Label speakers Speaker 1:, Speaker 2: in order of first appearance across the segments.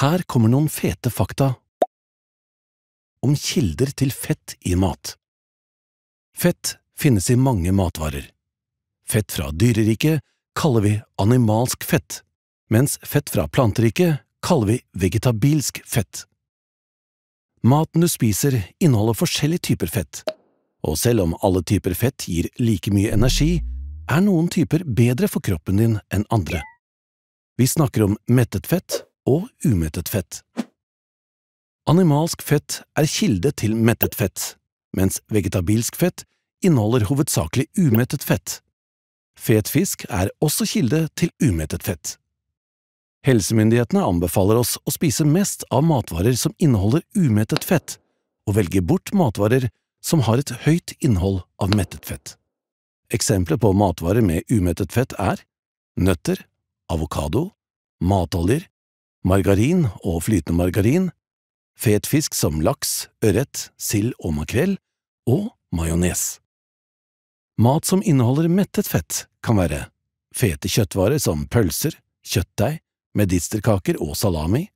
Speaker 1: Her kommer noen fete fakta om kilder til fett i mat. Fett finnes i mange matvarer. Fett fra dyreriket kaller vi animalsk fett, mens fett fra planteriket kaller vi vegetabilsk fett. Maten du spiser inneholder forskjellige typer fett, og selv om alle typer fett gir like mye energi, er noen typer bedre for kroppen din enn andre. Vi snakker om mettet fett og umettet fett. Animalsk fett er kilde til mettet fett, mens vegetabilsk fett inneholder hovedsakelig umettet fett. Fet fisk er også kilde til umettet fett. Helsemyndighetene anbefaler oss å spise mest av matvarer som inneholder umettet fett, og velge bort matvarer som har et høyt innhold av mettet fett. Eksempler på matvarer med umettet fett er nøtter, avokado, matoljer, margarin og flytende margarin, fet fisk som laks, ørret, sild og makrell, og majones. Mat som inneholder mettet fett, kan være fete kjøttvarer som pølser, kjøttdeig, medisterkaker og salami,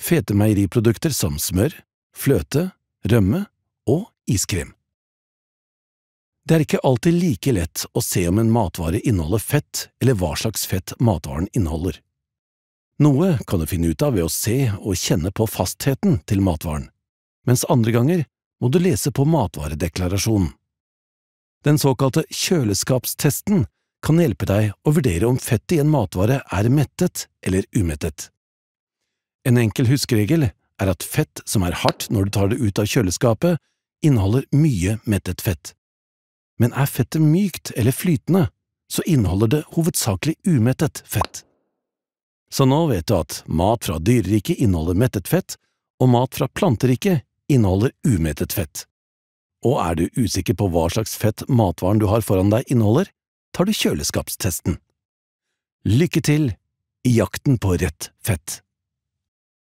Speaker 1: fete meieriprodukter som smør, fløte, rømme og iskrem. Det er ikke alltid like lett å se om en matvare inneholder fett eller hva slags fett matvaren inneholder. Noe kan du finne ut av ved å se og kjenne på fastheten til matvaren, mens andre ganger må du lese på matvaredeklarasjonen. Den såkalte kjøleskapstesten kan hjelpe deg å vurdere om fettet i en matvare er mettet eller umettet. En enkel huskeregel er at fett som er hardt når du tar det ut av kjøleskapet, inneholder mye mettet fett. Men er fettet mykt eller flytende, så inneholder det hovedsakelig umettet fett. Så nå vet du at mat fra dyreriket inneholder mettet fett, og mat fra planteriket inneholder umettet fett. Og er du usikker på hva slags fett matvaren du har foran deg inneholder, tar du kjøleskapstesten. Lykke til i jakten på rett fett!